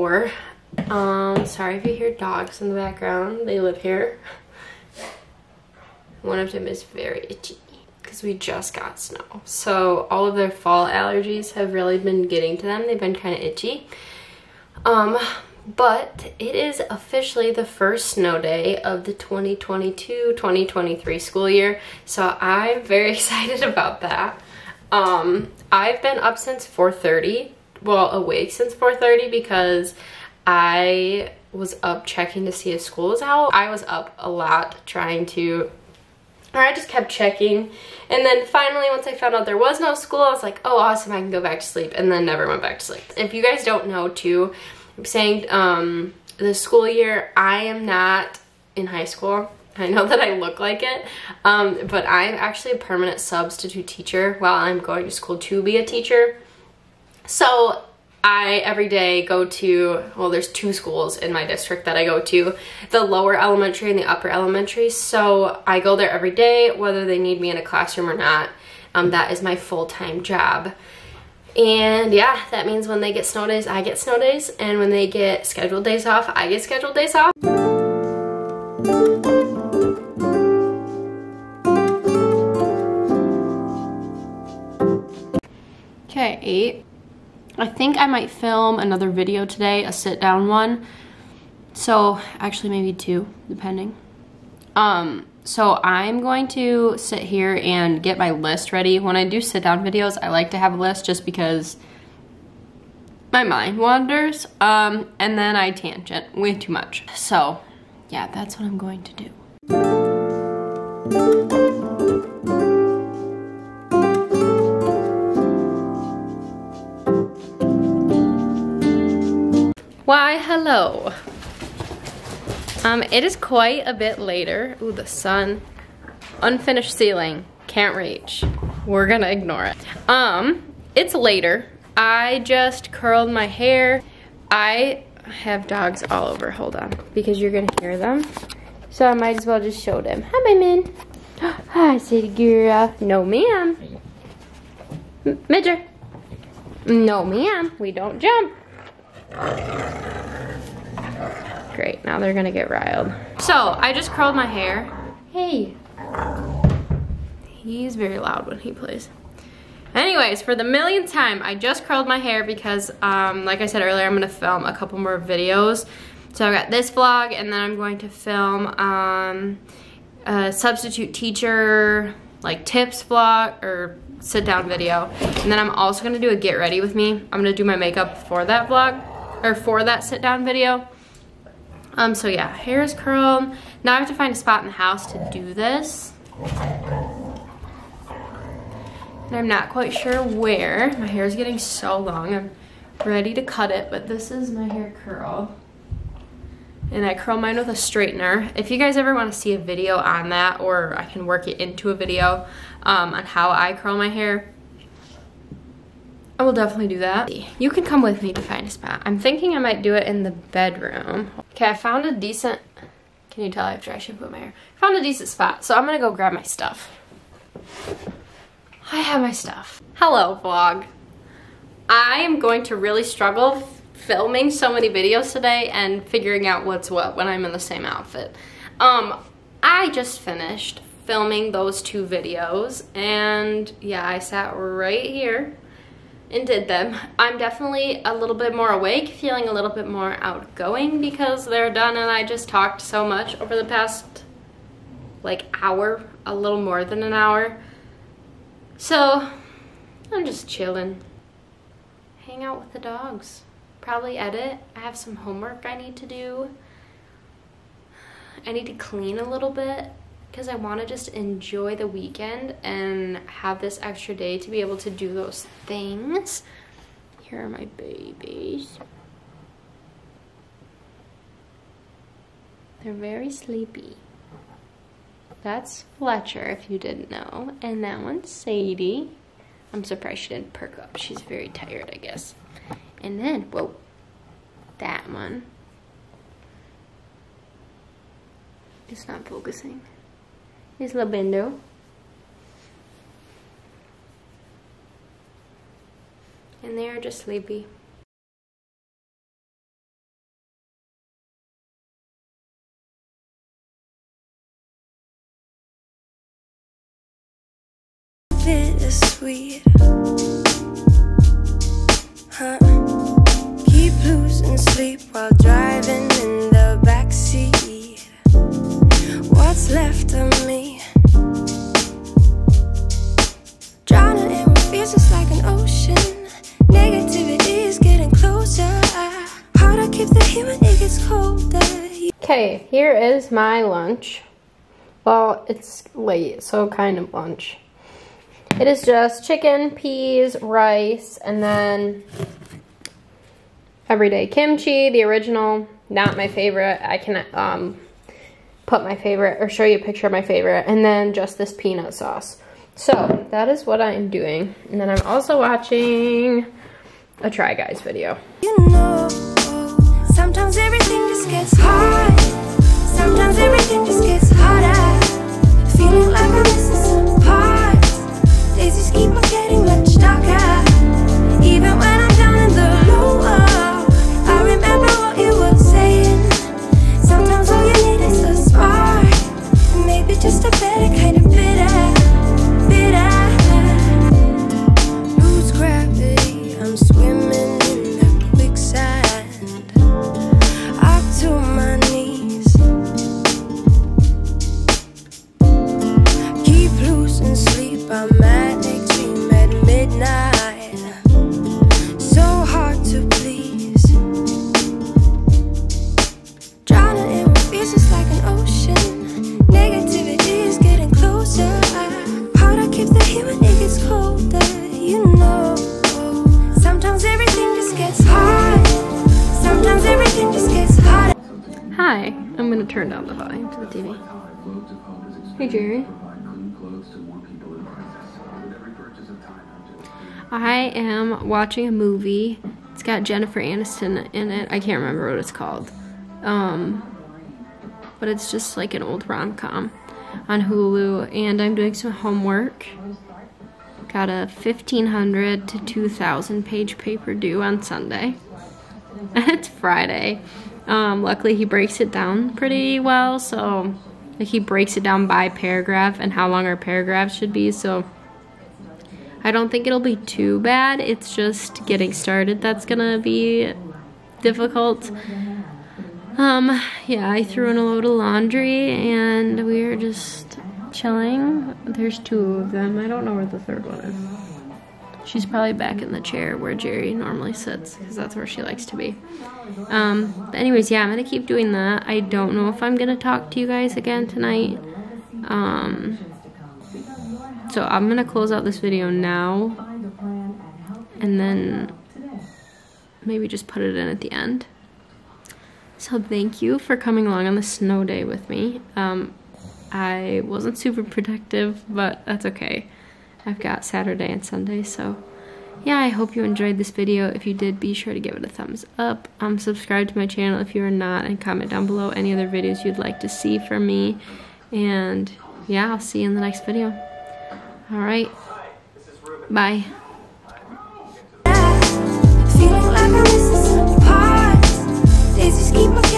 8.34. Um, sorry if you hear dogs in the background. They live here. One of them is very itchy because we just got snow. So all of their fall allergies have really been getting to them. They've been kind of itchy. Um, but it is officially the first snow day of the 2022-2023 school year. So I'm very excited about that. Um, I've been up since 4.30, well awake since 4.30 because I was up checking to see if school was out. I was up a lot trying to or I just kept checking. And then finally, once I found out there was no school, I was like, oh, awesome, I can go back to sleep. And then never went back to sleep. If you guys don't know too, I'm saying um, the school year, I am not in high school. I know that I look like it, um, but I'm actually a permanent substitute teacher while I'm going to school to be a teacher. So I every day go to, well, there's two schools in my district that I go to, the lower elementary and the upper elementary. So I go there every day, whether they need me in a classroom or not. Um, that is my full-time job. And yeah, that means when they get snow days, I get snow days. And when they get scheduled days off, I get scheduled days off. Okay, eight. I think I might film another video today, a sit down one. So actually maybe two, depending. Um, so I'm going to sit here and get my list ready. When I do sit down videos, I like to have a list just because my mind wanders. Um, and then I tangent way too much. So yeah, that's what I'm going to do. Hello. Um, it is quite a bit later. Ooh, the sun. Unfinished ceiling. Can't reach. We're gonna ignore it. Um, it's later. I just curled my hair. I have dogs all over. Hold on. Because you're gonna hear them. So I might as well just show them. Hi, my man. Hi, city girl. No, ma'am. Midger. No, ma'am. We don't jump. Great, now they're gonna get riled. So, I just curled my hair. Hey. He's very loud when he plays. Anyways, for the millionth time, I just curled my hair because, um, like I said earlier, I'm gonna film a couple more videos. So I got this vlog, and then I'm going to film um, a substitute teacher, like tips vlog, or sit down video. And then I'm also gonna do a get ready with me. I'm gonna do my makeup for that vlog or for that sit down video. Um, so yeah, hair is curled. Now I have to find a spot in the house to do this. And I'm not quite sure where. My hair is getting so long. I'm ready to cut it, but this is my hair curl. And I curl mine with a straightener. If you guys ever want to see a video on that, or I can work it into a video um, on how I curl my hair, I will definitely do that. You can come with me to find a spot. I'm thinking I might do it in the bedroom. Okay, I found a decent, can you tell I shampoo my hair? Found a decent spot, so I'm gonna go grab my stuff. I have my stuff. Hello, vlog. I am going to really struggle filming so many videos today and figuring out what's what when I'm in the same outfit. Um, I just finished filming those two videos and yeah, I sat right here and did them. I'm definitely a little bit more awake, feeling a little bit more outgoing because they're done and I just talked so much over the past like hour, a little more than an hour. So I'm just chilling. Hang out with the dogs. Probably edit. I have some homework I need to do. I need to clean a little bit because I want to just enjoy the weekend and have this extra day to be able to do those things. Here are my babies. They're very sleepy. That's Fletcher, if you didn't know. And that one's Sadie. I'm surprised she didn't perk up. She's very tired, I guess. And then, whoa, that one. It's not focusing. Here's Labendo. And they are just sleepy. Okay, here is my lunch. Well, it's late, so kind of lunch. It is just chicken, peas, rice, and then everyday kimchi, the original, not my favorite. I can um, put my favorite or show you a picture of my favorite, and then just this peanut sauce. So that is what I am doing. And then I'm also watching a Try Guys video. You know, sometimes everything just gets hard. Sometimes everything just gets harder. Hi, I'm gonna turn down the volume to the TV. Hey Jerry. I am watching a movie. It's got Jennifer Aniston in it. I can't remember what it's called. Um, but it's just like an old rom-com on Hulu and I'm doing some homework. Got a 1500 to 2000 page paper due on Sunday. It's Friday. Um, luckily he breaks it down pretty well, so like he breaks it down by paragraph and how long our paragraphs should be, so I don't think it'll be too bad. It's just getting started that's gonna be difficult. Um, yeah, I threw in a load of laundry and we are just chilling. There's two of them. I don't know where the third one is. She's probably back in the chair where Jerry normally sits because that's where she likes to be. Um, but anyways, yeah, I'm gonna keep doing that. I don't know if I'm gonna talk to you guys again tonight. Um, so I'm gonna close out this video now and then maybe just put it in at the end. So thank you for coming along on the snow day with me. Um, I wasn't super productive, but that's okay. I've got Saturday and Sunday. So yeah, I hope you enjoyed this video. If you did, be sure to give it a thumbs up. Um, subscribe to my channel if you are not and comment down below any other videos you'd like to see from me. And yeah, I'll see you in the next video. All right. Bye. keep